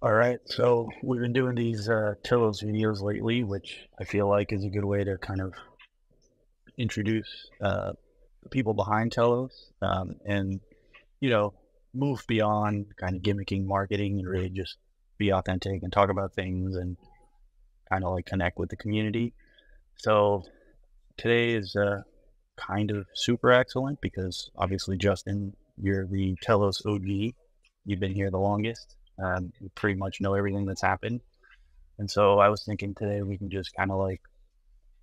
All right, so we've been doing these uh, Telos videos lately, which I feel like is a good way to kind of introduce uh, the people behind Telos um, and, you know, move beyond kind of gimmicking marketing and really just be authentic and talk about things and kind of like connect with the community. So today is uh, kind of super excellent because obviously, Justin, you're the Telos OG. You've been here the longest. Um, pretty much know everything that's happened. And so I was thinking today we can just kind of like,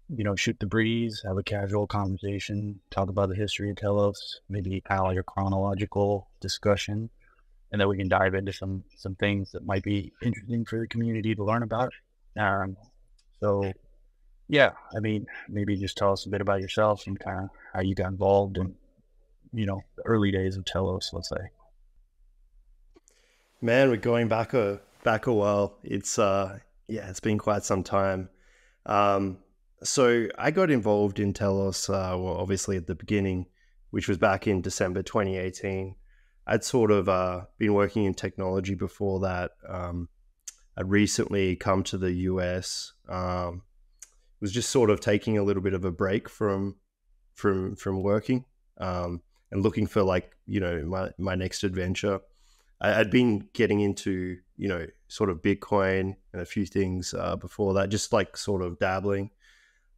you know, shoot the breeze, have a casual conversation, talk about the history of Telos, maybe kind of like a chronological discussion, and then we can dive into some some things that might be interesting for the community to learn about. Um, so, yeah, I mean, maybe just tell us a bit about yourself and kind of how you got involved in, you know, the early days of Telos, let's say. Man, we're going back a back a while. It's uh yeah, it's been quite some time. Um so I got involved in Telos uh well obviously at the beginning, which was back in December 2018. I'd sort of uh been working in technology before that. Um I'd recently come to the US. Um was just sort of taking a little bit of a break from from from working um and looking for like, you know, my my next adventure. I, would been getting into, you know, sort of Bitcoin and a few things uh, before that, just like sort of dabbling.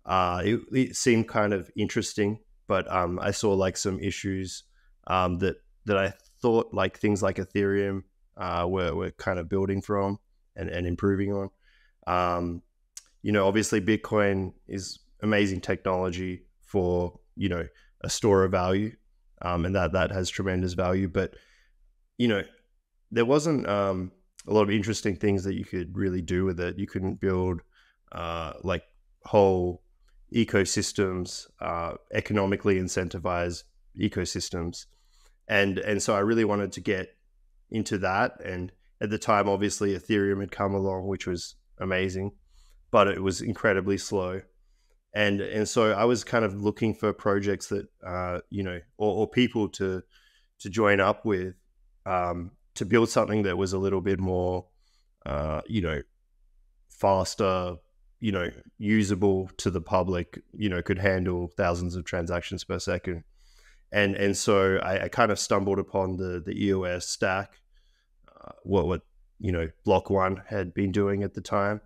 Uh, it, it, seemed kind of interesting, but um, I saw like some issues um, that that I thought like things like Ethereum uh, were were kind of building from and, and improving on. Um, you know, obviously Bitcoin is amazing technology for you know a store of value, um, and that that has tremendous value. But you know, there wasn't um, a lot of interesting things that you could really do with it. You couldn't build uh, like whole ecosystems, uh, economically incentivized ecosystems, and and so I really wanted to get into that. And at the time, obviously, Ethereum had come along, which was amazing, but it was incredibly slow. And and so I was kind of looking for projects that uh, you know or, or people to to join up with um, to build something that was a little bit more, uh, you know, faster, you know, usable to the public, you know, could handle thousands of transactions per second. And and so I, I kind of stumbled upon the the EOS stack, uh, what what you know Block One had been doing at the time,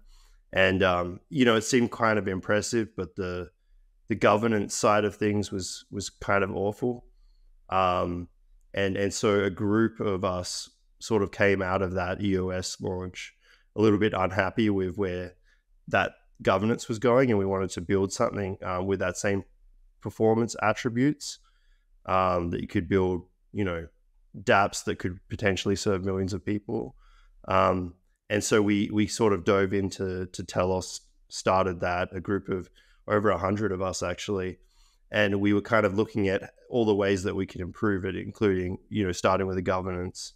and um, you know it seemed kind of impressive, but the the governance side of things was was kind of awful. Um, and and so a group of us sort of came out of that EOS launch a little bit unhappy with where that governance was going, and we wanted to build something uh, with that same performance attributes um, that you could build, you know, DApps that could potentially serve millions of people. Um, and so we we sort of dove into to Telos, started that a group of over a hundred of us actually, and we were kind of looking at all the ways that we could improve it, including you know starting with the governance,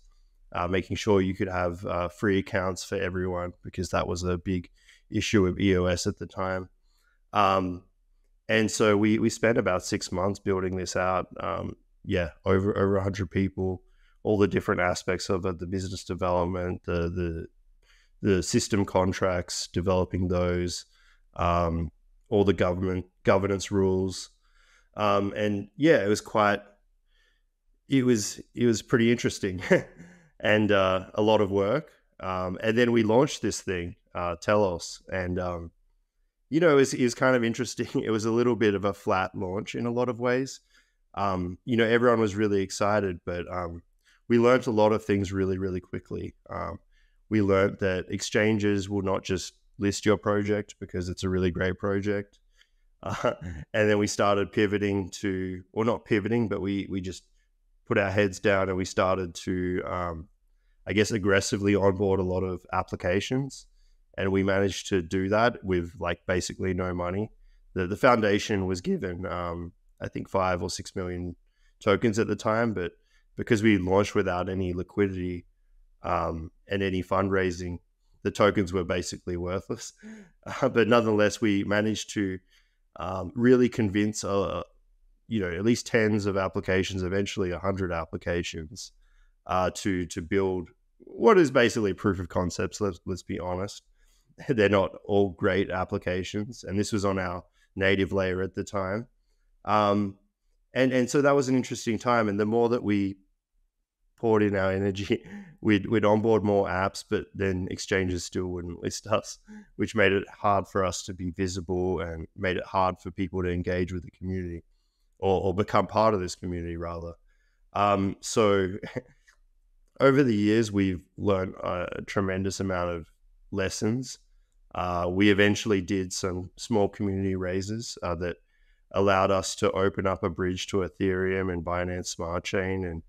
uh, making sure you could have uh, free accounts for everyone because that was a big issue with EOS at the time. Um, and so we we spent about six months building this out. Um, yeah, over over hundred people, all the different aspects of it, the business development, the the the system contracts, developing those, um, all the government governance rules, um, and yeah, it was quite. It was it was pretty interesting. and uh, a lot of work. Um, and then we launched this thing, uh, Telos, and um, you know, it was, it was, kind of interesting. It was a little bit of a flat launch in a lot of ways. Um, you know, everyone was really excited, but um, we learned a lot of things really, really quickly. Um, we learned that exchanges will not just list your project because it's a really great project. Uh, and then we started pivoting to, or not pivoting, but we we just put our heads down and we started to, um, I guess, aggressively onboard a lot of applications. And we managed to do that with like basically no money. The, the foundation was given, um, I think, five or six million tokens at the time. But because we launched without any liquidity um, and any fundraising, the tokens were basically worthless. Uh, but nonetheless, we managed to um, really convince a, you know at least tens of applications, eventually hundred applications, uh, to to build what is basically proof of concepts. Let's let's be honest. They're not all great applications, and this was on our native layer at the time. Um, and and so that was an interesting time. And the more that we poured in our energy, we'd we'd onboard more apps, but then exchanges still wouldn't list us, which made it hard for us to be visible and made it hard for people to engage with the community or, or become part of this community rather. Um, so over the years, we've learned a tremendous amount of lessons. Uh, we eventually did some small community raises uh, that allowed us to open up a bridge to Ethereum and Binance Smart Chain and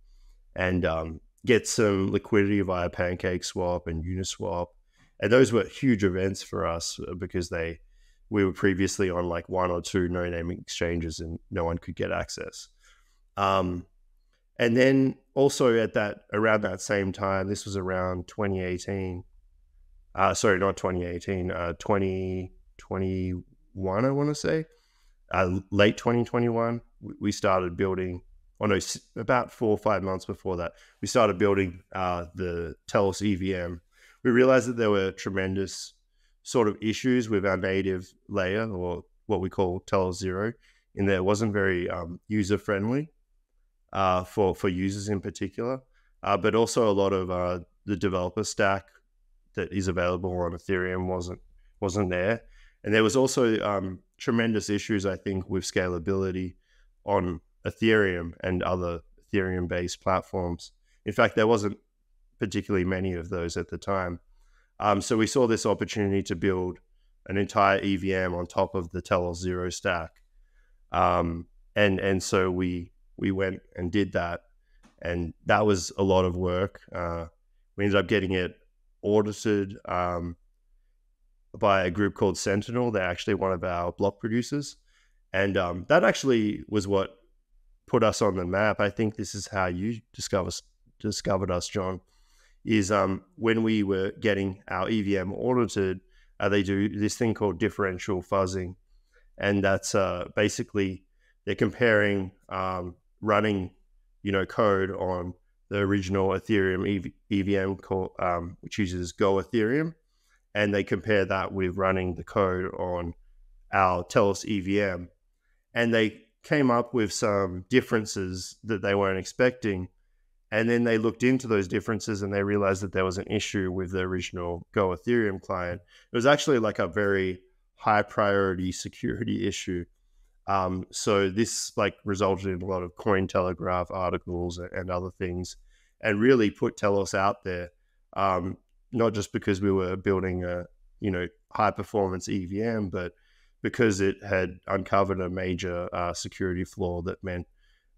and um, get some liquidity via Pancake Swap and Uniswap. And those were huge events for us uh, because they we were previously on like one or two no name exchanges and no one could get access. Um, and then also at that around that same time, this was around 2018. Uh, sorry, not 2018, uh, 2021, I want to say. Uh, late 2021, we started building, oh no, about four or five months before that, we started building uh, the Telos EVM. We realized that there were tremendous sort of issues with our native layer or what we call Telos Zero, in that it wasn't very um, user friendly uh, for for users in particular, uh, but also a lot of uh, the developer stack that is available on Ethereum wasn't wasn't there, and there was also um, tremendous issues I think with scalability on Ethereum and other Ethereum based platforms. In fact, there wasn't particularly many of those at the time. Um, so we saw this opportunity to build an entire EVM on top of the Telos Zero stack, um, and and so we we went and did that, and that was a lot of work. Uh, we ended up getting it audited um, by a group called Sentnl. They're actually one of our block producers, and um, that actually was what put us on the map. I think this is how you discover, discovered us, John. Is um, when we were getting our EVM audited, uh, they do this thing called differential fuzzing, and that's uh, basically they're comparing um, running, you know, code on the original Ethereum EV, EVM, um, which uses Go Ethereum, and they compare that with running the code on our Telos EVM, and they came up with some differences that they weren't expecting. And then they looked into those differences and they realized that there was an issue with the original Go Ethereum client. It was actually like a very high priority security issue. Um, so this like resulted in a lot of Cointelegraph articles and other things, and really put Telos out there. Um, not just because we were building a you know high performance EVM, but because it had uncovered a major uh, security flaw that meant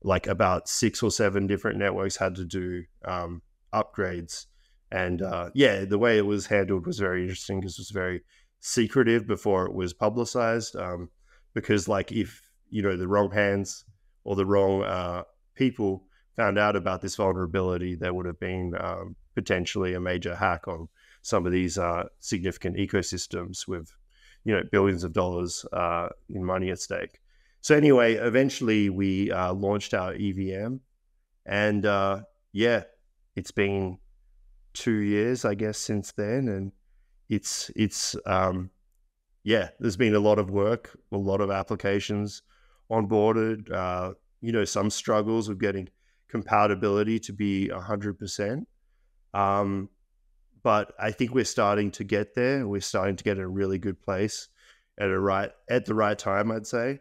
like about six or seven different networks had to do um, upgrades. And uh, yeah, the way it was handled was very interesting because it was very secretive before it was publicized. Um, because like if you know the wrong hands or the wrong uh, people found out about this vulnerability, there would have been um, potentially a major hack on some of these uh, significant ecosystems with you know billions of dollars uh, in money at stake. So anyway, eventually we uh, launched our EVM, and uh, yeah, it's been two years, I guess, since then, and it's it's um, yeah, there's been a lot of work, a lot of applications onboarded. Uh, you know, some struggles of getting compatibility to be hundred percent. Um, but I think we're starting to get there. We're starting to get in a really good place at a right at the right time, I'd say.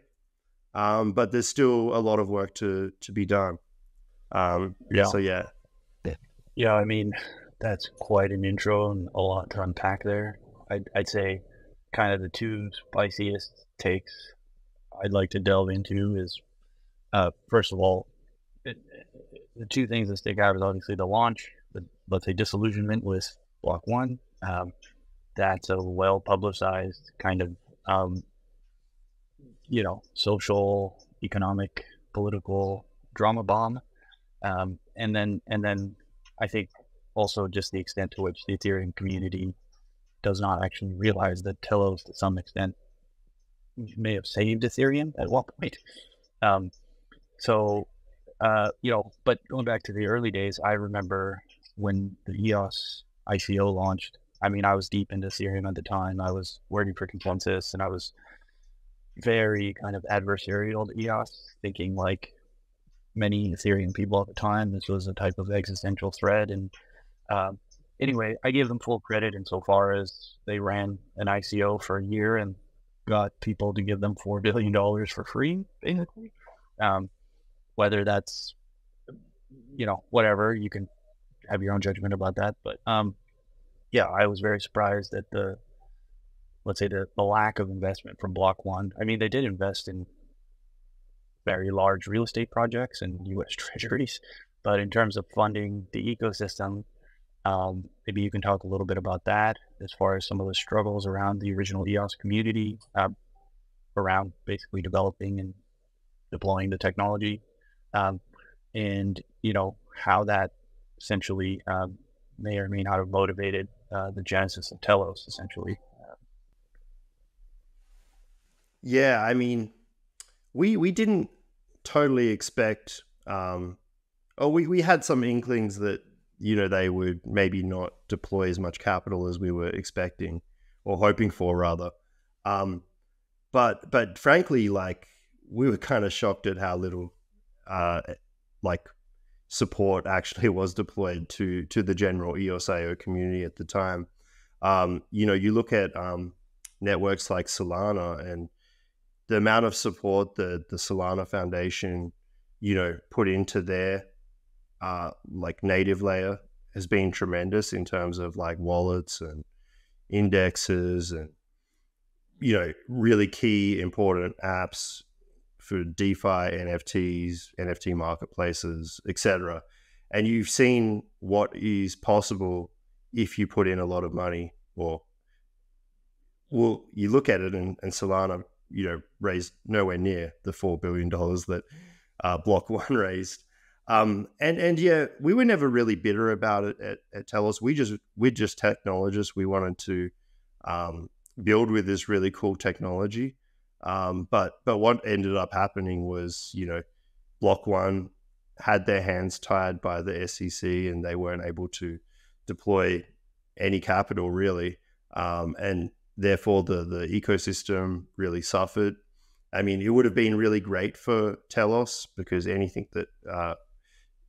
Um, but there's still a lot of work to to be done. Um, yeah. So yeah. Yeah, I mean, that's quite an intro and a lot to unpack there. I'd, I'd say kind of the two spiciest takes I'd like to delve into is, uh, first of all, it, the two things that stick out is obviously the launch, the let's say disillusionment with Block One. Um, that's a well publicized kind of, um, you know, social, economic, political drama bomb. Um, and then, and then I think also just the extent to which the Ethereum community does not actually realize that Telos, to some extent, may have saved Ethereum at one point. Um, so, uh, you know, but going back to the early days, I remember when the EOS ICO launched, I mean, I was deep into Ethereum at the time. I was working for ConsenSys and I was very kind of adversarial to EOS, thinking like many Ethereum people at the time, this was a type of existential threat. And um, anyway, I gave them full credit insofar as they ran an ICO for a year and got people to give them $4 billion for free, basically. Um, whether that's, you know, whatever, you can have your own judgment about that. But um, yeah, I was very surprised at the, let's say, the, the lack of investment from Block One. I mean, they did invest in very large real estate projects and U.S. Treasuries, but in terms of funding the ecosystem, um, maybe you can talk a little bit about that as far as some of the struggles around the original EOS community, uh, around basically developing and deploying the technology, um, and you know how that essentially um, may or may not have motivated uh, the genesis of Telos, essentially. Yeah, I mean, we we didn't totally expect. Um, oh, we we had some inklings that you know they would maybe not deploy as much capital as we were expecting or hoping for, rather. Um, but but frankly, like we were kind of shocked at how little, uh, like support actually was deployed to to the general EOSIO community at the time. Um, you know, you look at um, networks like Solana and the amount of support that the Solana Foundation, you know, put into their uh, like native layer has been tremendous in terms of like wallets and indexes and you know really key important apps for DeFi, NFTs, NFT marketplaces, etc. And you've seen what is possible if you put in a lot of money or well, you look at it and, and Solana, you know, raised nowhere near the four billion dollars that uh, Block One raised. Um, and and yeah, we were never really bitter about it at, at Telos. We just we're just technologists. We wanted to um, build with this really cool technology. Um, but but what ended up happening was, you know, Block One had their hands tied by the SEC and they weren't able to deploy any capital really, um, and therefore the the ecosystem really suffered. I mean, it would have been really great for Telos because anything that uh,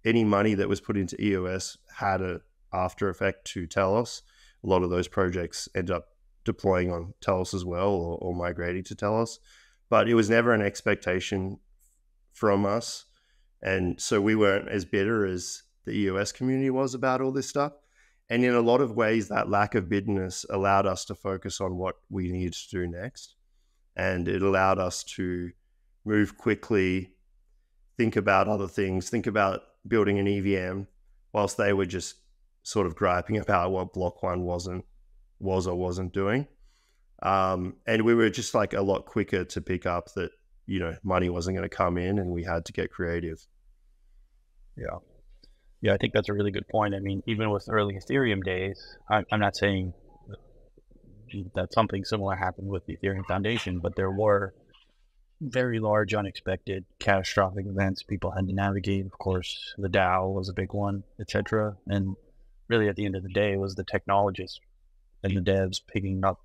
any money that was put into EOS had a after effect to Telos. A lot of those projects end up deploying on Telos as well or, or migrating to Telos. But it was never an expectation from us. And so we weren't as bitter as the EOS community was about all this stuff. And in a lot of ways, that lack of bitterness allowed us to focus on what we needed to do next. And it allowed us to move quickly, think about other things, think about building an EVM, whilst they were just sort of griping about what Block One wasn't was or wasn't doing. Um, and we were just like a lot quicker to pick up that you know money wasn't going to come in, and we had to get creative. Yeah, yeah, I think that's a really good point. I mean, even with early Ethereum days, I, I'm not saying that something similar happened with the Ethereum Foundation, but there were very large, unexpected, catastrophic events people had to navigate. Of course, the DAO was a big one, etc. And really, at the end of the day, it was the technologists and the devs picking up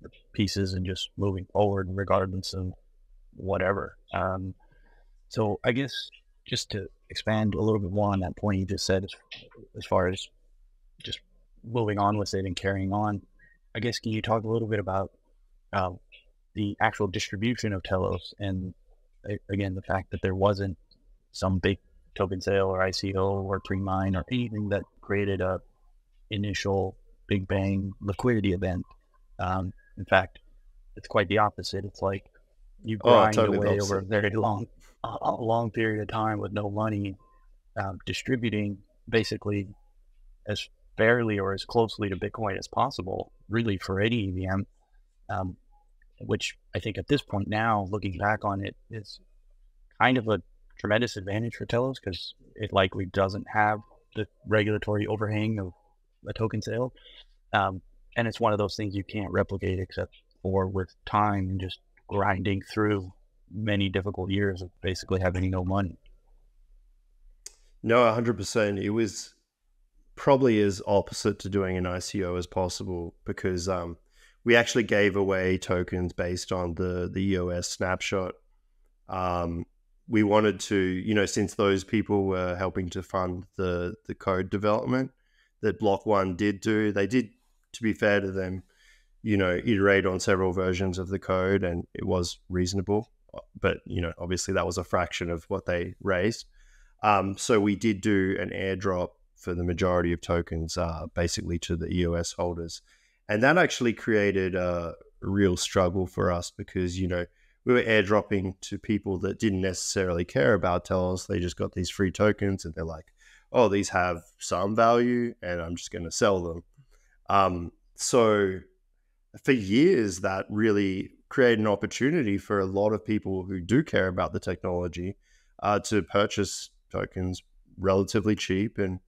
the pieces and just moving forward, regardless of whatever. Um, so, I guess just to expand a little bit more on that point you just said, as, as far as just moving on with it and carrying on, I guess can you talk a little bit about um, the actual distribution of Telos and again the fact that there wasn't some big token sale or ICO or pre-mine or anything that created a initial big bang liquidity event. Um, in fact, it's quite the opposite. It's like you oh, grind oh, totally away over a very long, a long period of time with no money, um, distributing basically as fairly or as closely to Bitcoin as possible, really for any EVM. Um, which I think at this point now, looking back on it, is kind of a tremendous advantage for Telos because it likely doesn't have the regulatory overhang of a token sale. Um, and it's one of those things you can't replicate except for with time and just grinding through many difficult years of basically having no money. No, 100%. It was probably as opposite to doing an ICO as possible because um, we actually gave away tokens based on the the EOS snapshot. Um, we wanted to, you know, since those people were helping to fund the the code development that Block One did do, they did, to be fair to them, you know, iterate on several versions of the code, and it was reasonable. But you know, obviously, that was a fraction of what they raised. Um, so we did do an airdrop for the majority of tokens, uh, basically to the EOS holders, and that actually created a real struggle for us because you know we were airdropping to people that didn't necessarily care about Telos. They just got these free tokens and they're like, oh, these have some value and I'm just going to sell them. Um, so for years, that really created an opportunity for a lot of people who do care about the technology uh, to purchase tokens relatively cheap and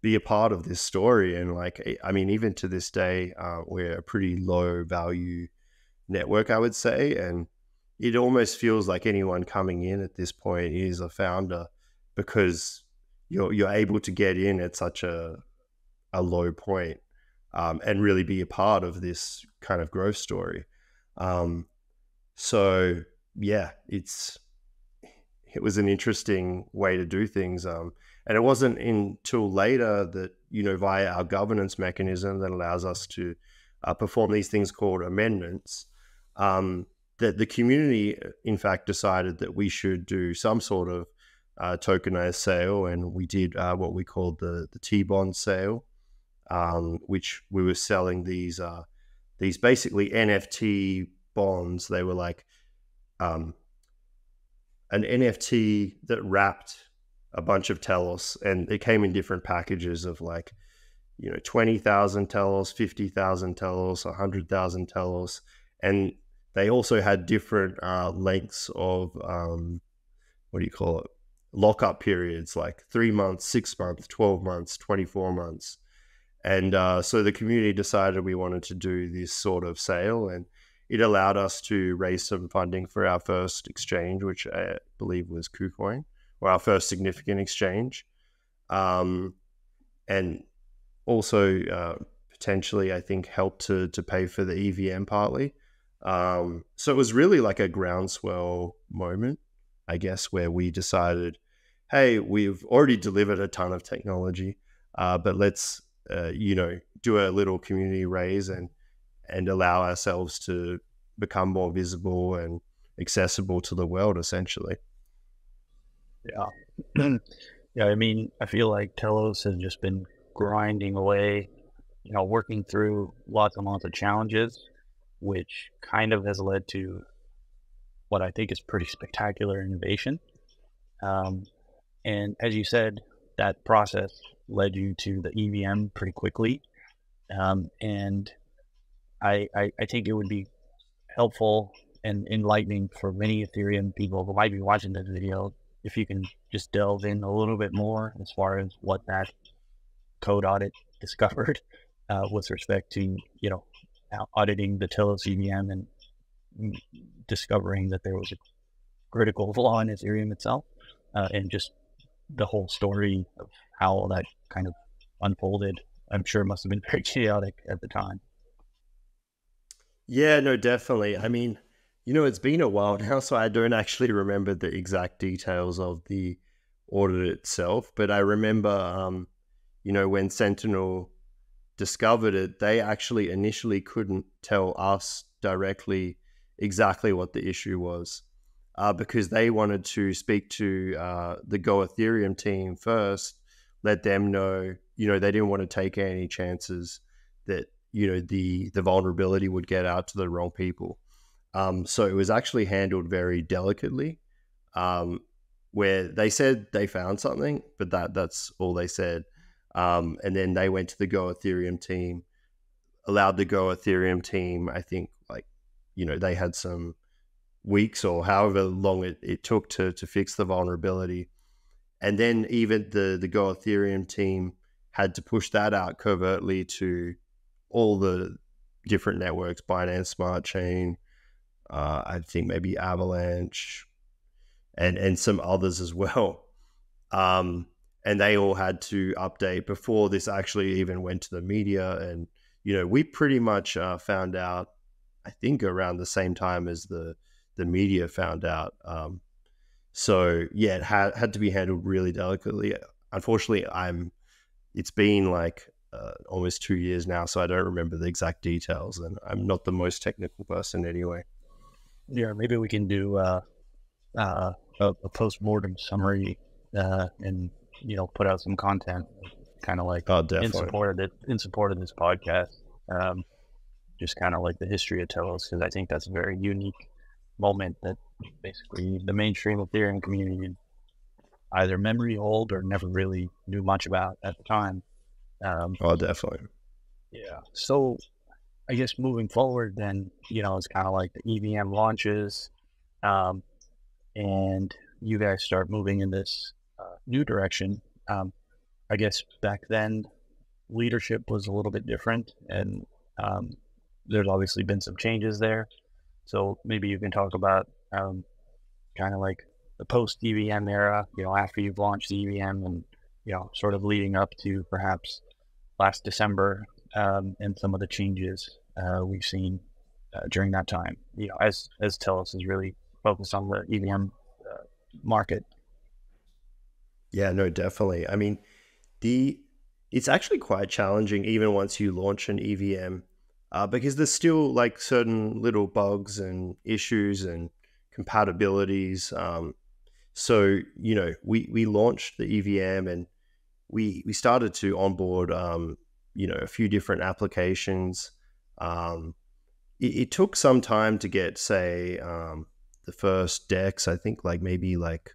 be a part of this story. And like, I mean, even to this day, uh, we're a pretty low value network, I would say. And it almost feels like anyone coming in at this point is a founder because you're you're able to get in at such a a low point, um, and really be a part of this kind of growth story. Um, so yeah, it's it was an interesting way to do things. Um, and it wasn't until later that you know via our governance mechanism that allows us to uh, perform these things called amendments. Um, that the community, in fact, decided that we should do some sort of uh, tokenized sale, and we did uh, what we called the the T bond sale, um, which we were selling these uh, these basically NFT bonds. They were like um, an NFT that wrapped a bunch of Telos, and it came in different packages of like you know twenty thousand Telos, fifty thousand Telos, hundred thousand Telos, and they also had different uh, lengths of um, what do you call it? Lockup periods, like three months, six months, twelve months, twenty-four months, and uh, so the community decided we wanted to do this sort of sale, and it allowed us to raise some funding for our first exchange, which I believe was KuCoin, or our first significant exchange, um, and also uh, potentially, I think, helped to to pay for the EVM partly. Um, so it was really like a groundswell moment, I guess, where we decided, hey, we've already delivered a ton of technology, uh, but let's, uh, you know, do a little community raise and and allow ourselves to become more visible and accessible to the world, essentially. Yeah, yeah. I mean, I feel like Telos has just been grinding away, you know, working through lots and lots of challenges which kind of has led to what I think is pretty spectacular innovation. Um, and as you said, that process led you to the EVM pretty quickly. Um, and I, I, I think it would be helpful and enlightening for many Ethereum people who might be watching this video if you can just delve in a little bit more as far as what that code audit discovered uh, with respect to you know auditing the Telos EVM and discovering that there was a critical flaw in Ethereum itself, uh, and just the whole story of how all that kind of unfolded. I'm sure it must have been very chaotic at the time. Yeah, no, definitely. I mean, you know, it's been a while now, so I don't actually remember the exact details of the audit itself, but I remember, um, you know, when Sentnl discovered it, they actually initially couldn't tell us directly exactly what the issue was uh, because they wanted to speak to uh, the Go Ethereum team first, let them know, you know, they didn't want to take any chances that, you know, the, the vulnerability would get out to the wrong people. Um, so it was actually handled very delicately, um, where they said they found something, but that that's all they said. Um, and then they went to the Go Ethereum team, allowed the Go Ethereum team, I think, like, you know, they had some weeks or however long it, it took to, to fix the vulnerability. And then even the, the Go Ethereum team had to push that out covertly to all the different networks, Binance Smart Chain, uh, I think maybe Avalanche, and and some others as well. Um, and they all had to update before this actually even went to the media. And you know, we pretty much uh, found out, I think, around the same time as the the media found out. Um, so yeah, it had had to be handled really delicately. Unfortunately, I'm. It's been like uh, almost two years now, so I don't remember the exact details, and I'm not the most technical person anyway. Yeah, maybe we can do uh, uh, a, a post mortem summary uh, and you know put out some content, kind of like oh, in support of it, in support of this podcast. Um, just kind of like the history of Telos, because I think that's a very unique moment that basically the mainstream Ethereum community either memory old or never really knew much about at the time. Um, oh, definitely. Yeah. So I guess moving forward, then, you know, it's kind of like the EVM launches um, and you guys start moving in this uh, new direction. Um, I guess back then, leadership was a little bit different and um, there's obviously been some changes there. So maybe you can talk about um, kind of like the post EVM era, you know, after you've launched the EVM and, you know, sort of leading up to perhaps last December um, and some of the changes uh, we've seen uh, during that time, you know, as, as Telos is really focused on the EVM uh, market. Yeah, no, definitely. I mean, the it's actually quite challenging even once you launch an EVM uh, because there's still like certain little bugs and issues and compatibilities. Um, so you know, we we launched the EVM and we we started to onboard um, you know a few different applications. Um, it, it, took some time to get say um, the first DEX. I think like maybe like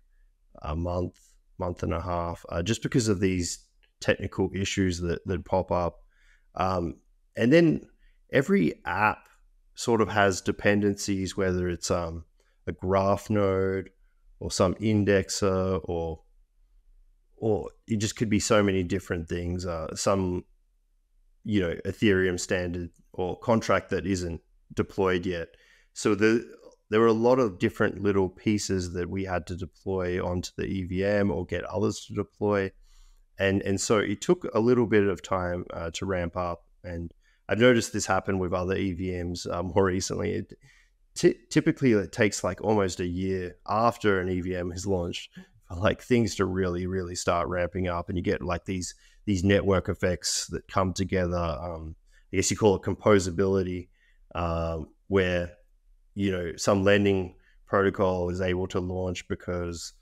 a month, month and a half, uh, just because of these technical issues that that pop up. Um, and then every app sort of has dependencies, whether it's um, a graph node or some indexer or or it just could be so many different things. Uh, some, you know, Ethereum standard or contract that isn't deployed yet. So the there were a lot of different little pieces that we had to deploy onto the EVM or get others to deploy, and and so it took a little bit of time uh, to ramp up. And I've noticed this happen with other EVMs uh, more recently. It, t- typically, it takes like almost a year after an EVM is launched for like things to really really start ramping up and you get like these these network effects that come together um, i guess you call it composability um, where you know some lending protocol is able to launch because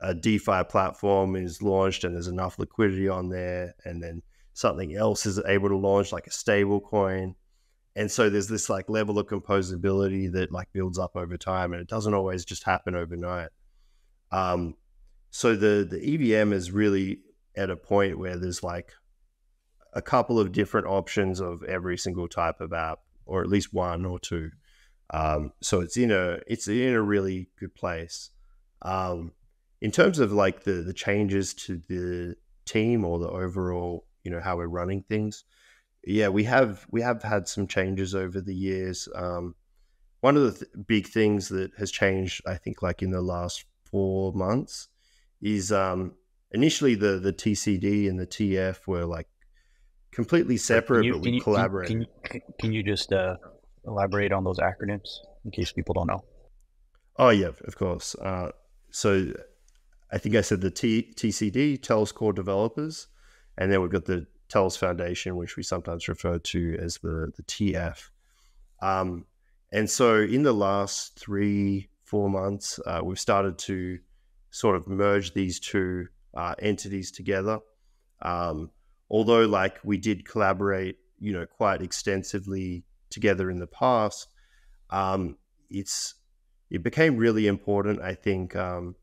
a defi platform is launched and there's enough liquidity on there and then something else is able to launch like a stable coin and so there's this like level of composability that like builds up over time and it doesn't always just happen overnight um, so the the EVM is really at a point where there's like a couple of different options of every single type of app, or at least one or two. Um, so it's in a it's in a really good place. Um, in terms of like the the changes to the team or the overall, you know, how we're running things, yeah, we have we have had some changes over the years. Um, one of the th- big things that has changed, I think, like in the last four months, is um, initially the the TCD and the TF were like completely separate, you, but we collaborate. Can, can, can, you just uh, elaborate on those acronyms in case people don't know? Oh yeah, of course. Uh, so I think I said the T, TCD, Telos Core Developers, and then we've got the Telos Foundation, which we sometimes refer to as the the TF. Um, and so in the last three four months, uh, we've started to sort of merge these two uh, entities together. Um, although, like we did collaborate, you know, quite extensively together in the past, um, it's it became really important. I think, um,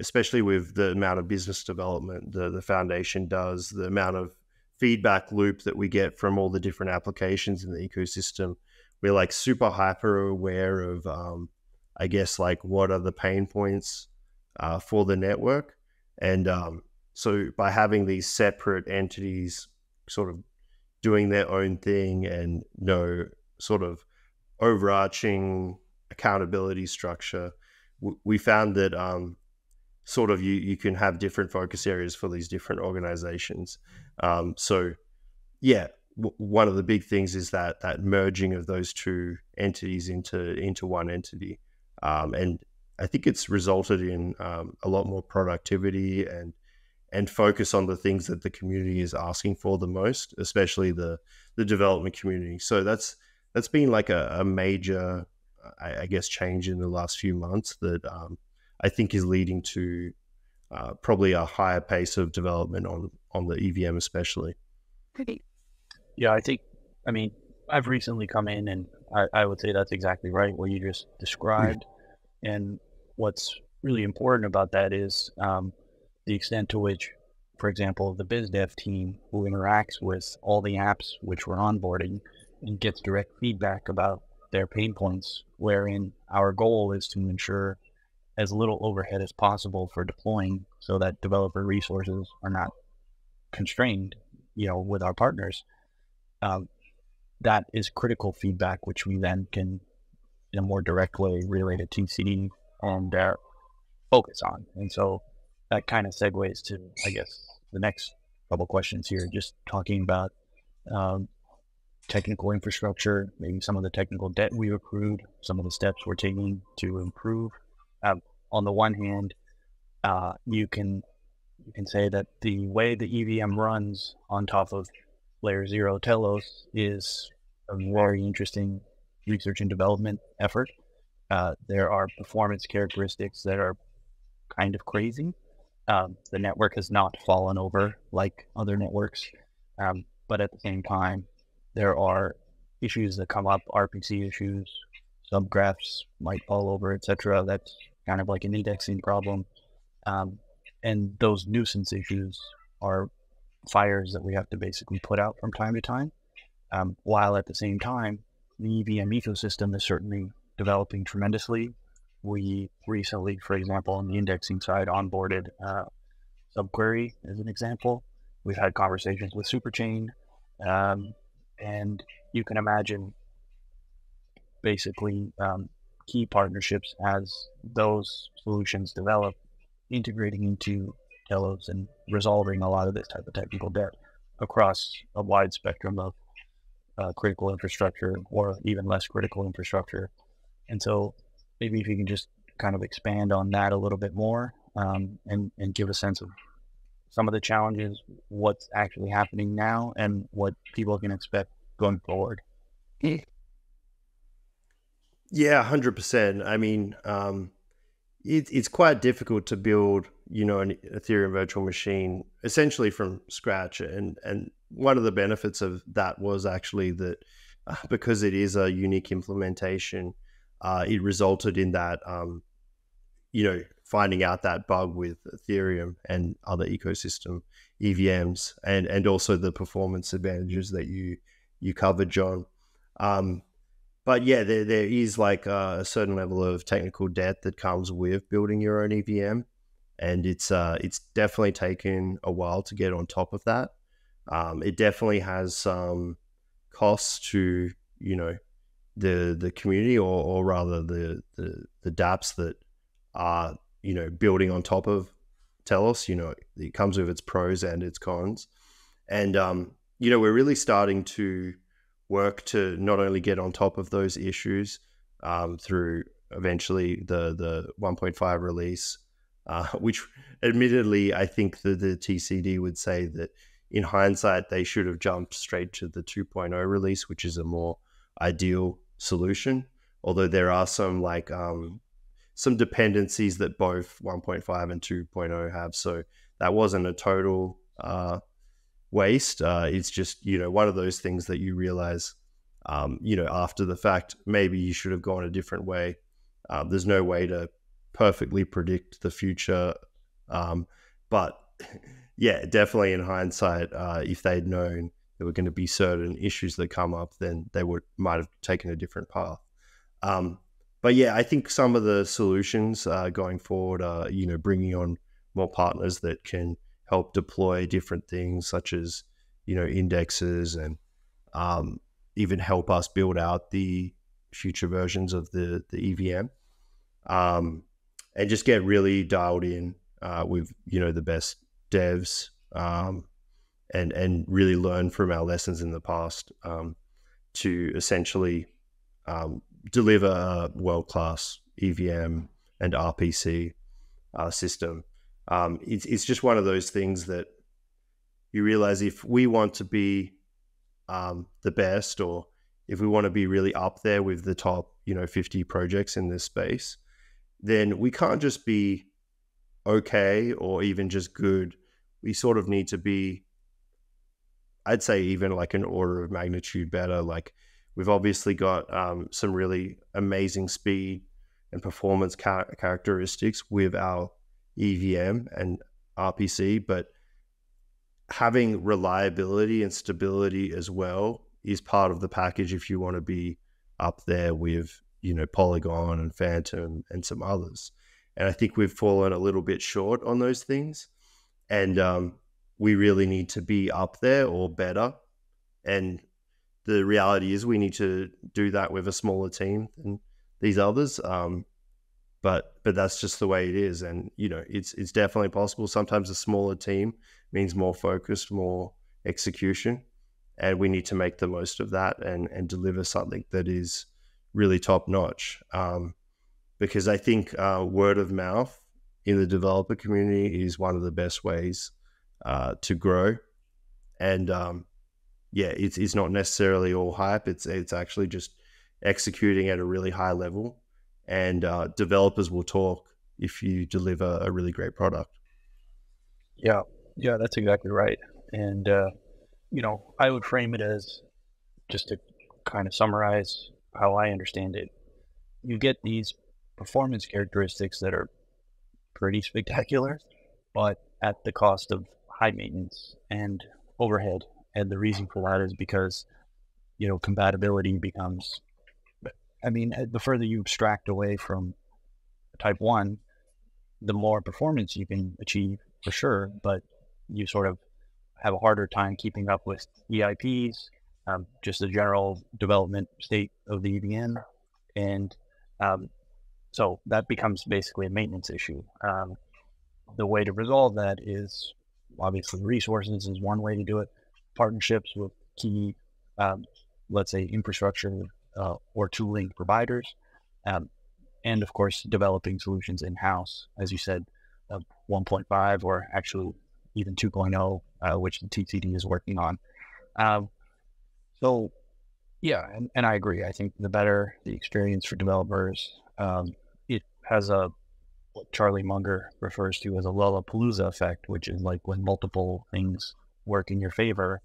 especially with the amount of business development the the foundation does, the amount of feedback loop that we get from all the different applications in the ecosystem. We're like super hyper aware of, um, I guess, like what are the pain points uh, for the network. And um, so by having these separate entities sort of doing their own thing and no sort of overarching accountability structure, we found that um, sort of you you can have different focus areas for these different organizations. Um, so yeah, w- one of the big things is that that merging of those two entities into into one entity, um, and I think it's resulted in um, a lot more productivity and and focus on the things that the community is asking for the most, especially the the development community. So that's that's been like a, a major, I, I, guess, change in the last few months that um, I think is leading to uh, probably a higher pace of development on on the EVM, especially. Yeah, I think. I mean, I've recently come in, and I, I would say that's exactly right what you just described. And what's really important about that is um, the extent to which, for example, the biz dev team who interacts with all the apps which we're onboarding and gets direct feedback about their pain points, wherein our goal is to ensure as little overhead as possible for deploying so that developer resources are not constrained, you know, with our partners. Um, that is critical feedback, which we then can, in a more direct way, relay to TCD and uh, focus on. And so that kind of segues to, I guess, the next couple questions here, just talking about um, technical infrastructure, maybe some of the technical debt we've accrued, some of the steps we're taking to improve. Um, on the one hand, uh, you can you can say that the way the EVM runs on top of layer zero Telos is a very interesting research and development effort. Uh, there are performance characteristics that are kind of crazy. Um, the network has not fallen over like other networks, um, but at the same time, there are issues that come up, RPC issues, subgraphs might fall over, etc. That's kind of like an indexing problem. Um, and those nuisance issues are fires that we have to basically put out from time to time. Um, while at the same time, the EVM ecosystem is certainly developing tremendously. We recently, for example, on the indexing side, onboarded uh, subquery as an example. We've had conversations with Superchain, um, and you can imagine basically um, key partnerships as those solutions develop, integrating into Telos and resolving a lot of this type of technical debt across a wide spectrum of uh, critical infrastructure or even less critical infrastructure. And so maybe if you can just kind of expand on that a little bit more um, and, and give a sense of some of the challenges, what's actually happening now, and what people can expect going forward. Yeah, hundred percent. I mean, um, it, it's quite difficult to build, you know, an Ethereum virtual machine essentially from scratch, and and one of the benefits of that was actually that uh, because it is a unique implementation, uh, it resulted in that, um, you know, finding out that bug with Ethereum and other ecosystem EVMs, and and also the performance advantages that you you covered, John. Um, but yeah, there, there is like a certain level of technical debt that comes with building your own EVM, and it's uh, it's definitely taken a while to get on top of that. Um, it definitely has some costs to you know the the community, or, or rather the, the the DApps that are you know building on top of Telos. You know, it comes with its pros and its cons, and um, you know we're really starting to work to not only get on top of those issues um, through eventually the the 1.5 release, uh, which admittedly I think that the TCD would say that in hindsight they should have jumped straight to the 2.0 release, which is a more ideal solution. Although there are some like um, some dependencies that both 1.5 and 2.0 have, so that wasn't a total uh, waste. Uh, it's just you know one of those things that you realize, um, you know, after the fact, maybe you should have gone a different way. Uh, there's no way to perfectly predict the future, um, but yeah, definitely in hindsight, uh, if they'd known there were going to be certain issues that come up, then they would might have taken a different path. Um, but yeah, I think some of the solutions uh, going forward are you know bringing on more partners that can help deploy different things such as you know indexes and um, even help us build out the future versions of the the EVM um, and just get really dialed in uh, with you know the best devs um, and and really learn from our lessons in the past um, to essentially um, deliver a world class EVM and RPC uh, system. Um, it's it's just one of those things that you realize if we want to be um, the best or if we want to be really up there with the top you know 50 projects in this space then we can't just be okay or even just good. We sort of need to be i'd say even like an order of magnitude better. Like we've obviously got um, some really amazing speed and performance characteristics with our evm and rpc but having reliability and stability as well is part of the package if you want to be up there with you know Polygon and Fantom and some others. And I think we've fallen a little bit short on those things, and um, we really need to be up there or better. And the reality is, we need to do that with a smaller team than these others. Um, but but that's just the way it is, and you know it's it's definitely possible. Sometimes a smaller team means more focus more execution, and we need to make the most of that and and deliver something that is really top notch. Um, because I think uh, word of mouth in the developer community is one of the best ways uh, to grow, and um, yeah, it's it's not necessarily all hype. It's it's actually just executing at a really high level, and uh, developers will talk if you deliver a really great product. Yeah, yeah, that's exactly right. And uh, you know, I would frame it as just to kind of summarize how I understand it. You get these performance characteristics that are pretty spectacular, but at the cost of high maintenance and overhead. And the reason for that is because, you know, compatibility becomes, I mean, the further you abstract away from type one, the more performance you can achieve for sure, but you sort of have a harder time keeping up with EIPs, um, just the general development state of the EVM. And um, so that becomes basically a maintenance issue. Um, the way to resolve that is obviously resources is one way to do it, partnerships with key, um, let's say, infrastructure uh, or tooling providers. Um, and of course, developing solutions in house, as you said, uh, 1.5 or actually even 2.0 uh, which the TCD is working on. Um, so, yeah, and, and I agree. I think the better the experience for developers, um, it has a what Charlie Munger refers to as a Lollapalooza effect, which is like when multiple things work in your favor,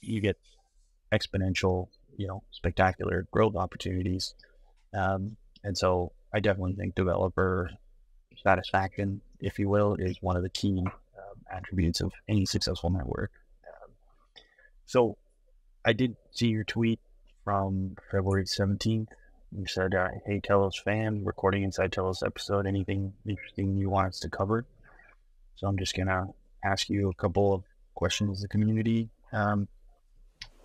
you get exponential, you know, spectacular growth opportunities. Um, and so I definitely think developer satisfaction, if you will, is one of the key attributes of any successful network. Um, so I did see your tweet from February 17th. You said, uh, Hey, Telos fan, recording inside Telos episode. Anything interesting you want us to cover? So I'm just going to ask you a couple of questions the community um,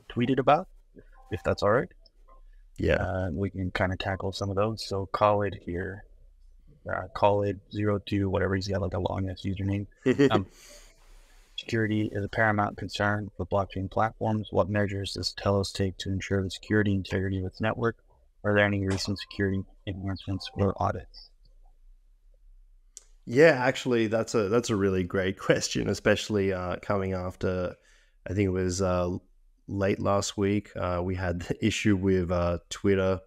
tweeted about, if that's all right. Yeah. Uh, we can kind of tackle some of those. So Khalid here uh, call it zero two, whatever he's got like a long ass username. Um, security is a paramount concern for blockchain platforms. What measures does Telos take to ensure the security integrity of its network? Are there any recent security enhancements or audits? Yeah, actually, that's a that's a really great question, especially uh, coming after I think it was uh, late last week. Uh, we had the issue with uh, Twitter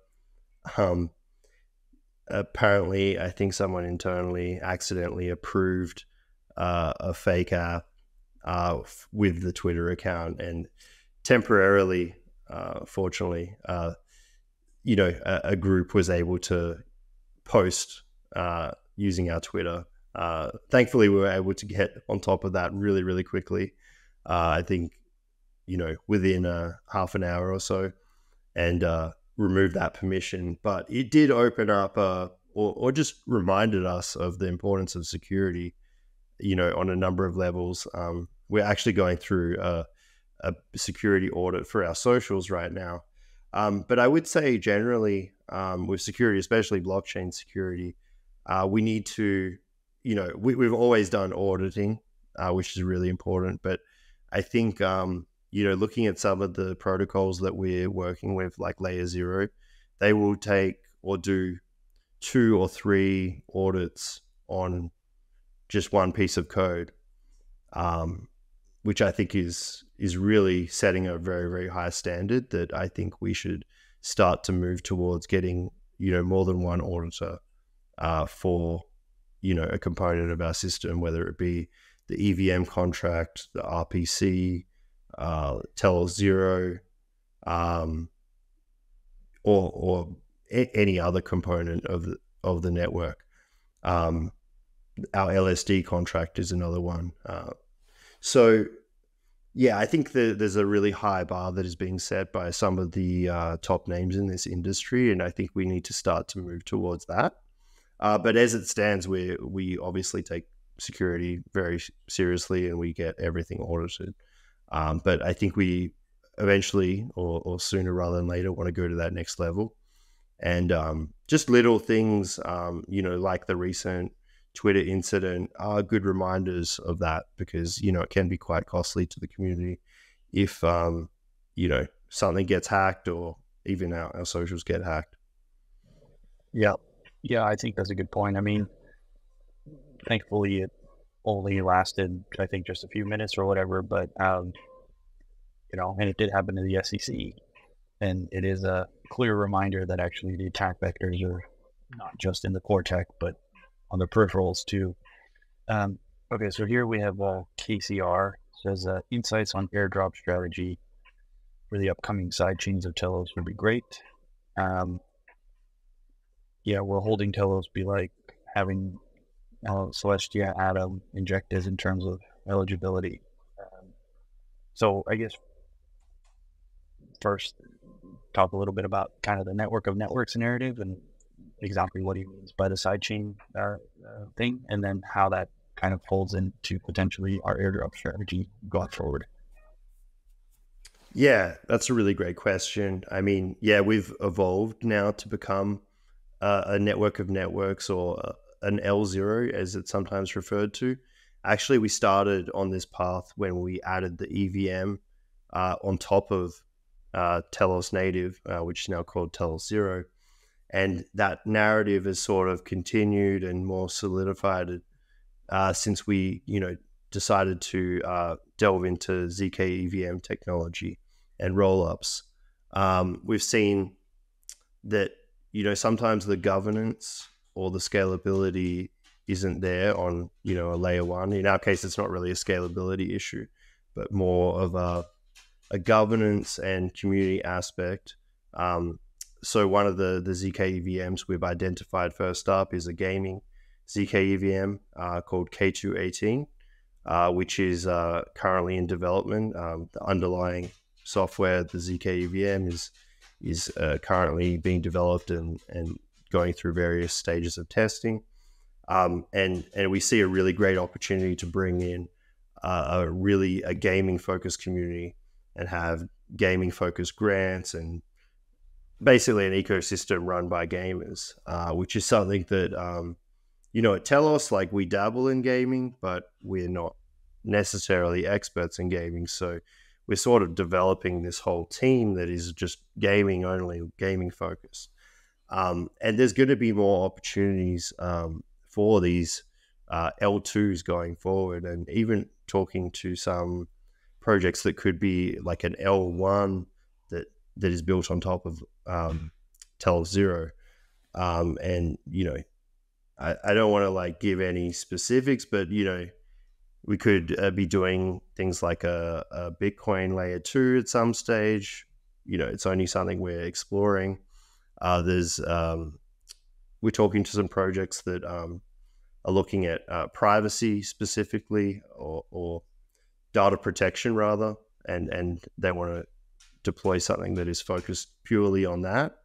um, apparently, I think someone internally accidentally approved uh, a fake app uh, with the Twitter account, and temporarily, uh, fortunately, uh, you know, a, a, group was able to post using our Twitter. Thankfully, we were able to get on top of that really, really quickly. I think, you know, within a half an hour or so, and remove that permission, but it did open up uh, or, or just reminded us of the importance of security, you know, on a number of levels. Um, we're actually going through a, a, security audit for our socials right now. Um, but I would say generally um, with security, especially blockchain security, uh, we need to you know, we, we've always done auditing, uh, which is really important. But I think, um, you know, looking at some of the protocols that we're working with, like Layer Zero, they will take or do two or three audits on just one piece of code, um, which I think is is really setting a very very high standard that I think we should start to move towards getting you know more than one auditor uh, for you know a component of our system, whether it be the EVM contract, the RPC, uh, Telos Zero, um, or or a- any other component of the of the network. Um, our LSD contract is another one. Uh, so, yeah, I think that there's a really high bar that is being set by some of the uh, top names in this industry, and I think we need to start to move towards that. Uh, but as it stands, we we obviously take security very seriously, and we get everything audited. Um, but I think we eventually, or, or sooner rather than later, want to go to that next level. And um, just little things, um, you know, like the recent Twitter incident are good reminders of that because, you know, it can be quite costly to the community if, um, you know, something gets hacked or even our, our socials get hacked. Yeah. Yeah, I think that's a good point. I mean, thankfully, it only lasted, I think, just a few minutes or whatever, but, um, you know, and it did happen to the SEC. And it is a clear reminder that actually the attack vectors are not just in the core tech, but on the peripherals too. Um, okay, so here we have uh, KCR says uh, insights on airdrop strategy for the upcoming side chains of Telos would be great. Um, yeah, will holding Telos be like having uh, Celestia Atom injectors in terms of eligibility? Um, so I guess first talk a little bit about kind of the network of networks narrative and exactly what he means by the sidechain uh, uh, thing, and then how that kind of folds into potentially our airdrop strategy going forward. Yeah, that's a really great question. I mean, yeah, we've evolved now to become uh, a network of networks or an L0 as it's sometimes referred to. Actually, we started on this path when we added the EVM uh, on top of uh, Telos Native, uh, which is now called Telos Zero. And that narrative has sort of continued and more solidified uh, since we, you know, decided to uh, delve into ZK EVM technology and rollups. Um, we've seen that, you know, sometimes the governance or the scalability isn't there on, you know, a layer one. In our case, it's not really a scalability issue, but more of a a governance and community aspect. Um, so one of the the zk EVMs we've identified first up is a gaming ZK EVM uh, called K218, uh, which is uh, currently in development. Um, the underlying software, the ZK EVM, is is uh, currently being developed and, and going through various stages of testing. Um, and and we see a really great opportunity to bring in uh, a really a gaming focused community and have gaming focused grants and basically an ecosystem run by gamers, uh, which is something that, um, you know, at Telos, like we dabble in gaming, but we're not necessarily experts in gaming. So we're sort of developing this whole team that is just gaming only, gaming focused. Um, and there's going to be more opportunities um, for these uh, L2s going forward. And even talking to some projects that could be like an L1 that that is built on top of um, Telos Zero. Um, and you know, I, I don't want to like give any specifics, but you know, we could uh, be doing things like a, a Bitcoin layer two at some stage. You know, it's only something we're exploring. Uh, there's um, we're talking to some projects that um, are looking at uh, privacy specifically, or, or data protection rather, and and they want to deploy something that is focused purely on that.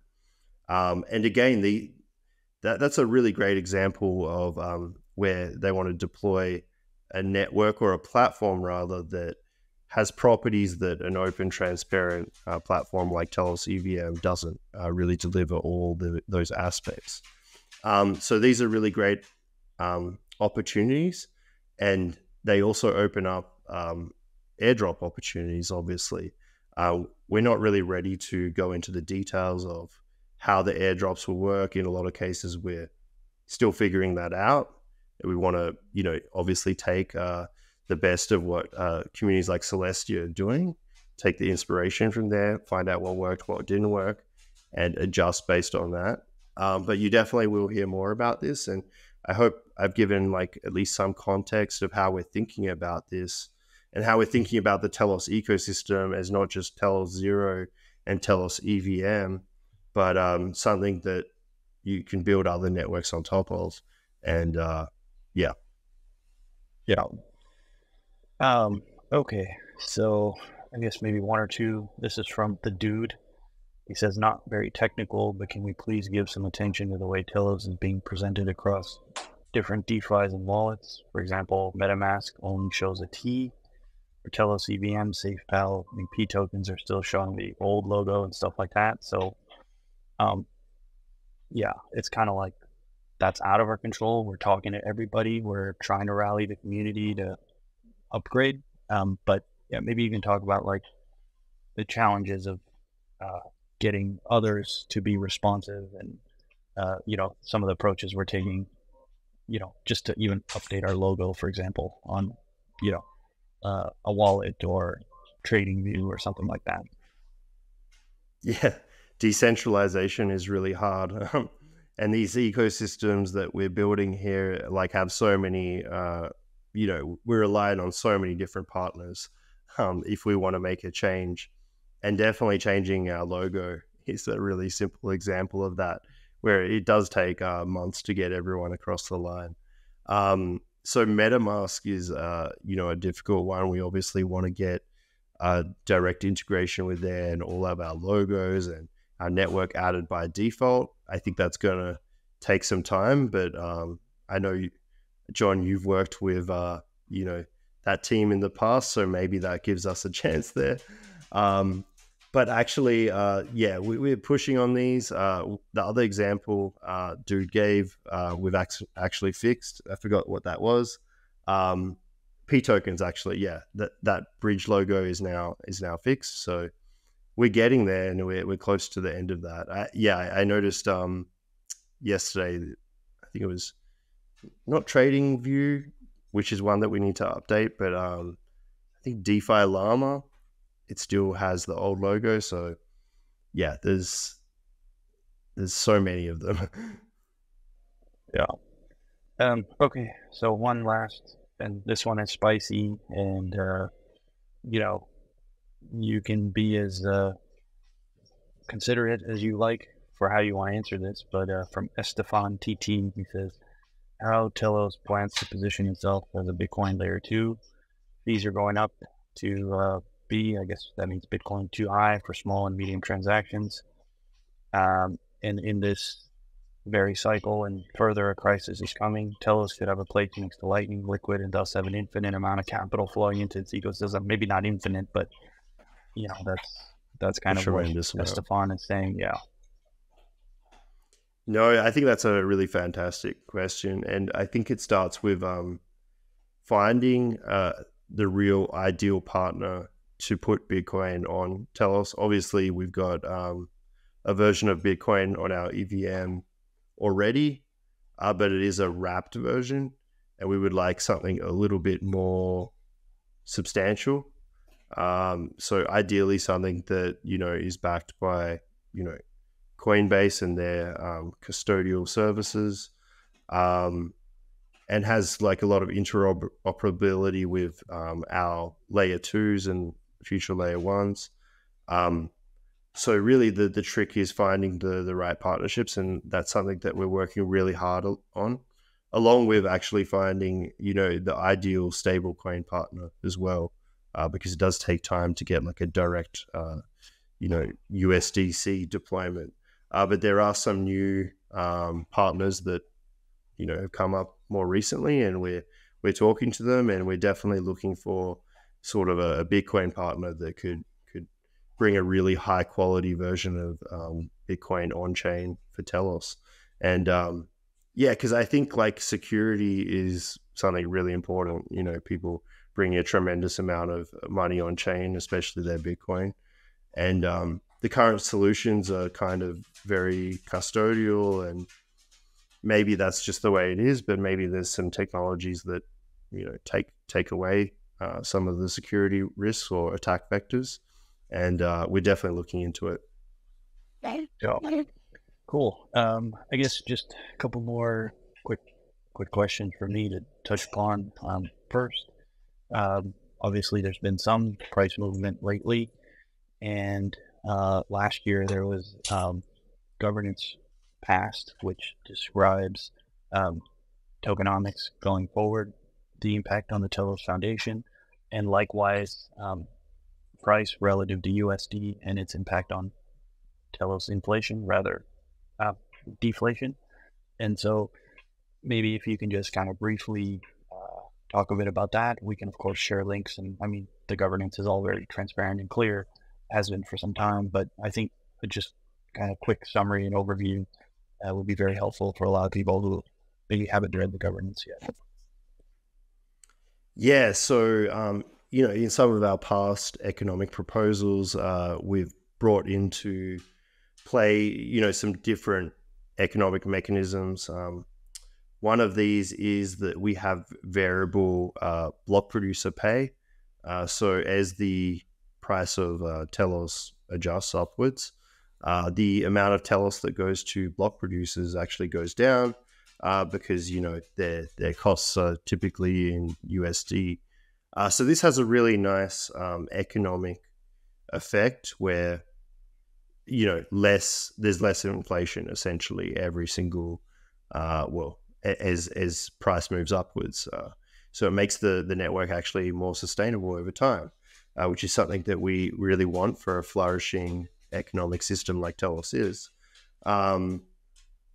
Um, and again, the that that's a really great example of um, where they want to deploy a network or a platform rather that has properties that an open, transparent uh, platform like Telos EVM doesn't uh, really deliver all the, those aspects. Um, so these are really great um, opportunities, and they also open up um, airdrop opportunities. Obviously, uh, we're not really ready to go into the details of how the airdrops will work. In a lot of cases, we're still figuring that out. We want to, you know, obviously take uh, the best of what uh, communities like Celestia are doing, take the inspiration from there, find out what worked, what didn't work, and adjust based on that. Um, but you definitely will hear more about this, and I hope I've given like at least some context of how we're thinking about this and how we're thinking about the Telos ecosystem as not just Telos Zero and Telos EVM, but um, something that you can build other networks on top of. And uh, yeah. Yeah. Um, okay. So I guess maybe one or two. This is from the dude. He says, not very technical, but can we please give some attention to the way Telos is being presented across different DeFi's and wallets? For example, MetaMask only shows a T. For Telos EVM, SafePal, and pTokens are still showing the old logo and stuff like that. So, um, yeah, it's kind of like that's out of our control. We're talking to everybody. We're trying to rally the community to upgrade. Um, but yeah, maybe you can talk about like the challenges of uh, getting others to be responsive and uh, you know some of the approaches we're taking you know just to even update our logo for example on you know uh, a wallet or trading view or something like that yeah decentralization is really hard and these ecosystems that we're building here like have so many uh, you know we're relying on so many different partners um, if we want to make a change and definitely changing our logo is a really simple example of that, where it does take uh, months to get everyone across the line. Um, so MetaMask is, uh, you know, a difficult one. We obviously want to get a direct integration with there and all of our logos and our network added by default. I think that's going to take some time, but um, I know, John, you've worked with, uh, you know, that team in the past, so maybe that gives us a chance there. Um, but actually, uh, yeah, we, are pushing on these. Uh, the other example uh, dude gave, uh, we've actually fixed. I forgot what that was. Um, pTokens actually, yeah, that that bridge logo is now is now fixed. So we're getting there, and we're we're close to the end of that. I, yeah, I, I noticed um, yesterday. I think it was not Trading View, which is one that we need to update, but um, I think DeFi Llama it still has the old logo. So yeah, there's there's so many of them. yeah. Um. Okay. So one last, and this one is spicy, and uh, you know, you can be as uh, considerate as you like for how you want to answer this. But uh, from Estefan TT, he says, "How Telos plans to position itself as a Bitcoin layer two. These are going up to uh, B. I guess that means Bitcoin too high for small and medium transactions. Um, and in this very cycle and further a crisis is coming, Telos could have a place next to Lightning Liquid and thus have an infinite amount of capital flowing into its ecosystem. Maybe not infinite, but you know that's that's kind of sure what Stefan is saying. Yeah. No, I think that's a really fantastic question, and I think it starts with um, finding uh, the real ideal partner to put Bitcoin on Telos. Obviously, we've got um, a version of Bitcoin on our EVM already, uh, but it is a wrapped version, and we would like something a little bit more substantial. Um, so ideally, something that you know is backed by you know Coinbase and their um, custodial services, um, and has like a lot of interoperability with um, our layer twos and future layer ones. Um, so really, the the trick is finding the the right partnerships, and that's something that we're working really hard on, along with actually finding you know the ideal stablecoin partner as well, uh, because it does take time to get like a direct uh, you know USDC deployment. Uh, but there are some new um, partners that you know have come up more recently, and we're we're talking to them, and we're definitely looking for sort of a, a Bitcoin partner that could could bring a really high quality version of um, Bitcoin on chain for Telos. And um, Yeah, because I think like security is something really important. You know, people bring a tremendous amount of money on chain, especially their Bitcoin, and um, the current solutions are kind of very custodial, and maybe that's just the way it is. But maybe there's some technologies that you know take take away uh, some of the security risks or attack vectors, and uh, we're definitely looking into it. Yeah. Cool. Um, I guess just a couple more quick quick questions for me to touch upon. Um, first, um, obviously, there's been some price movement lately, and uh, last year there was um, governance passed, which describes um, tokenomics going forward, the impact on the Telos Foundation, and likewise um, price relative to USD and its impact on Telos inflation, rather uh, deflation. And so, maybe if you can just kind of briefly uh, talk a bit about that, we can of course share links. And I mean, the governance is all very transparent and clear, has been for some time. But I think just kind of quick summary and overview uh, would be very helpful for a lot of people who maybe haven't read the governance yet. Yeah, so um, you know, in some of our past economic proposals, uh, we've brought into play, you know, some different economic mechanisms. Um, one of these is that we have variable uh, block producer pay. Uh, so as the price of uh, Telos adjusts upwards, uh, the amount of Telos that goes to block producers actually goes down uh, because you know their their costs are typically in USD. Uh, so this has a really nice um, economic effect where you know less there's less inflation essentially every single uh, well as as price moves upwards. Uh, so it makes the the network actually more sustainable over time, uh, which is something that we really want for a flourishing economic system like Telos is. Um,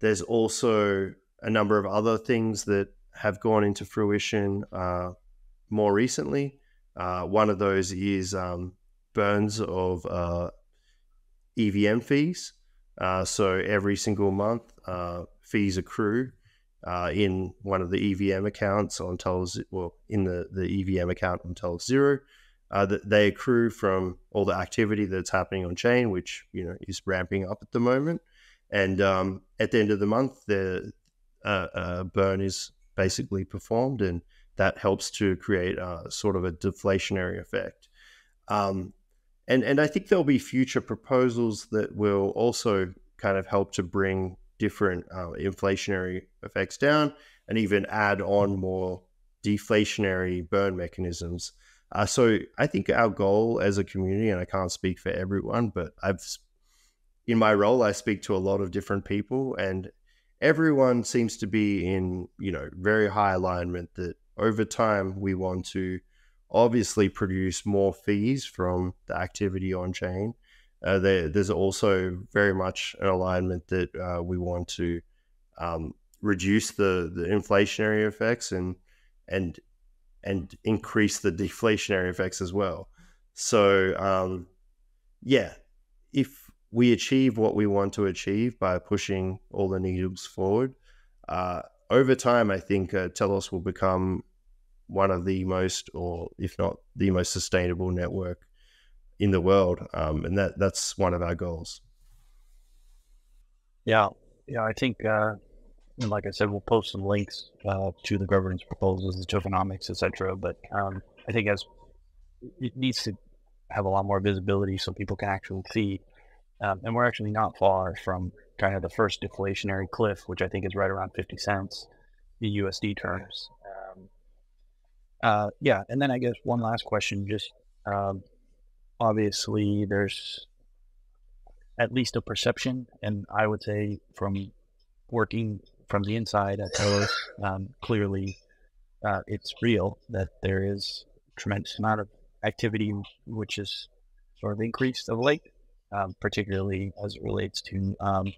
there's also a number of other things that have gone into fruition uh, more recently. Uh, one of those is um, burns of uh, EVM fees. Uh, so every single month, uh, fees accrue uh, in one of the EVM accounts on Telos, well, in the, the EVM account on Telos Zero. Uh, that they accrue from all the activity that's happening on chain, which you know is ramping up at the moment. And um, at the end of the month, the uh, uh, burn is basically performed, and that helps to create a, sort of a deflationary effect. Um, and and I think there'll be future proposals that will also kind of help to bring different uh, inflationary effects down, and even add on more deflationary burn mechanisms. Uh, so I think our goal as a community, and I can't speak for everyone, but I've in my role I speak to a lot of different people, and everyone seems to be in you know very high alignment that over time we want to obviously produce more fees from the activity on chain. Uh, there, there's also very much an alignment that uh, we want to um, reduce the, the inflationary effects and and and increase the deflationary effects as well. So um, yeah, if we achieve what we want to achieve by pushing all the needles forward, uh, over time, I think uh, Telos will become one of the most, or if not the most sustainable network in the world, um, and that that's one of our goals. Yeah, yeah, I think, uh, and like I said, we'll post some links uh, to the governance proposals, the tokenomics, etc. But um, I think as it needs to have a lot more visibility so people can actually see, um, and we're actually not far from kind of the first deflationary cliff, which I think is right around 50 cents in USD terms. Uh, yeah, and then I guess one last question. Just um, obviously, there's at least a perception, and I would say from working from the inside at Telos, um, clearly uh, it's real that there is tremendous amount of activity which is sort of increased of late, um, particularly as it relates to um,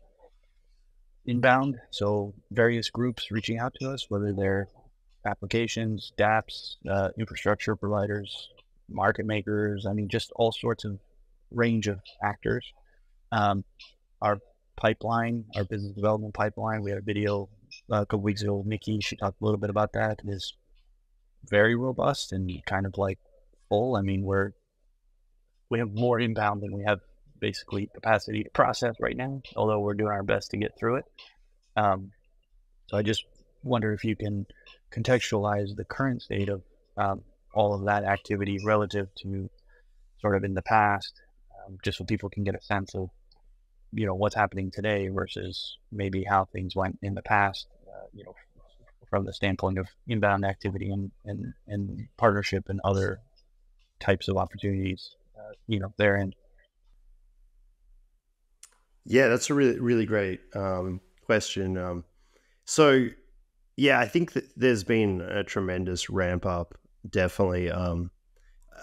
inbound. So various groups reaching out to us, whether they're applications, dApps, uh, infrastructure providers, market makers. I mean, just all sorts of range of actors. Um, our pipeline, our business development pipeline, we had a video a couple weeks ago, Nikki, she talked a little bit about that. It is very robust and kind of like full. I mean, we're we have more inbound than we have basically capacity to process right now. Although we're doing our best to get through it. Um, so I just wonder if you can contextualize the current state of um, all of that activity relative to sort of in the past, um, just so people can get a sense of you know what's happening today versus maybe how things went in the past. Uh, you know, from the standpoint of inbound activity and and, and partnership and other types of opportunities. Uh, you know, therein. Yeah, that's a really really great um, question. Um, so, yeah, I think that there's been a tremendous ramp up. Definitely. Um,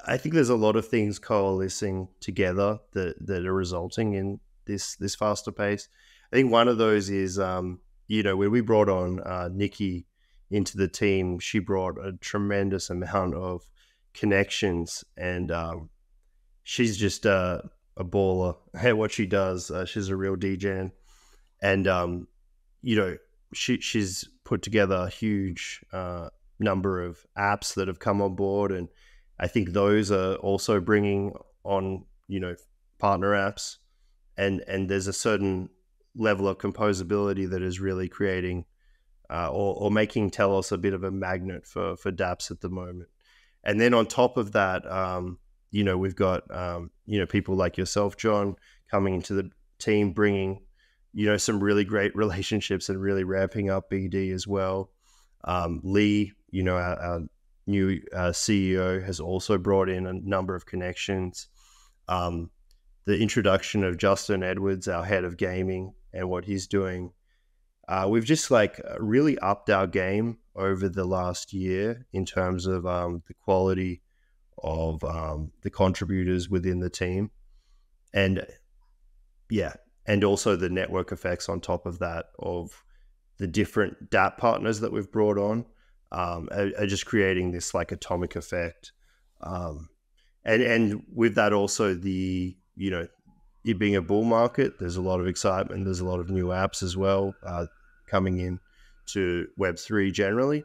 I think there's a lot of things coalescing together that that are resulting in this this faster pace. I think one of those is, um, you know, when we brought on uh, Nikki into the team, she brought a tremendous amount of connections, and um, she's just a baller at what she does. Uh, she's a real DJ, and um, you know, she she's put together a huge uh, number of apps that have come on board, and I think those are also bringing on you know partner apps, and and there's a certain level of composability that is really creating uh, or, or making Telos a bit of a magnet for for DApps at the moment. And then on top of that, um, you know, we've got um, you know people like yourself, John, coming into the team, bringing you know, some really great relationships and really ramping up BD as well. Um, Lee, you know, our, our new uh, CEO has also brought in a number of connections. Um, the introduction of Justin Edwards, our head of gaming, and what he's doing. Uh, we've just like really upped our game over the last year in terms of um, the quality of um, the contributors within the team. And yeah, and also the network effects on top of that of the different DApp partners that we've brought on um, are, are, just creating this like atomic effect. Um, and and with that also the you know it being a bull market, there's a lot of excitement. There's a lot of new apps as well uh, coming in to Web three generally.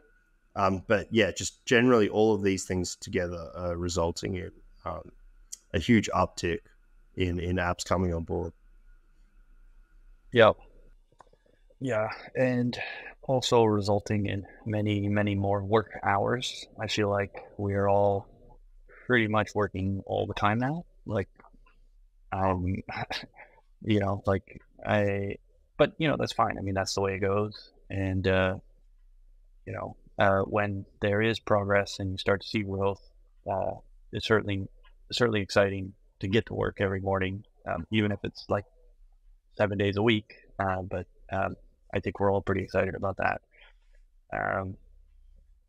Um, but yeah, just generally all of these things together are resulting in um, a huge uptick in in apps coming on board. Yep. Yeah, and also resulting in many, many more work hours. I feel like we are all pretty much working all the time now. Like, um, you know, like I, but you know, that's fine. I mean, that's the way it goes. And, uh, you know, uh, when there is progress and you start to see growth, uh, it's certainly, certainly exciting to get to work every morning, um, even if it's like seven days a week. Uh, but um, I think we're all pretty excited about that. Um,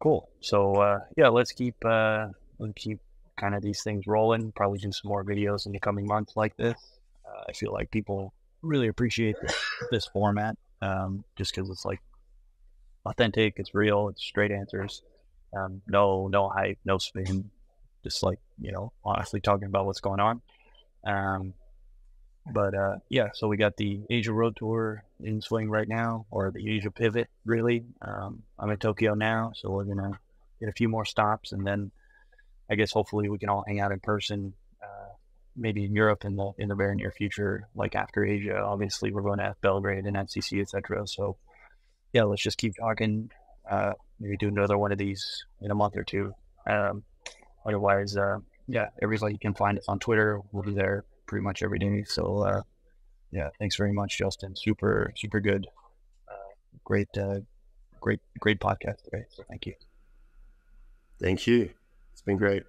cool. So uh, yeah, let's keep uh, let's keep kind of these things rolling. Probably do some more videos in the coming months like this. Uh, I feel like people really appreciate this, this format, um, just because it's like authentic, it's real, it's straight answers. Um, no, no hype, no spin. Just like you know, honestly talking about what's going on. Um, but uh, yeah, so we got the Asia Road Tour in swing right now, or the Asia Pivot, really. Um, I'm in Tokyo now, so we're gonna get a few more stops, and then I guess hopefully we can all hang out in person, uh, maybe in Europe in the in the very near future, like after Asia. Obviously, we're going to have Belgrade and EthCC, etc. So yeah, let's just keep talking. Uh, maybe do another one of these in a month or two. Um, otherwise, uh, yeah, everybody can find us on Twitter. We'll be there pretty much every day. So uh, yeah, thanks very much, Justin. Super, super good. Uh, great, uh, great, great podcast today. So thank you. Thank you. Been great.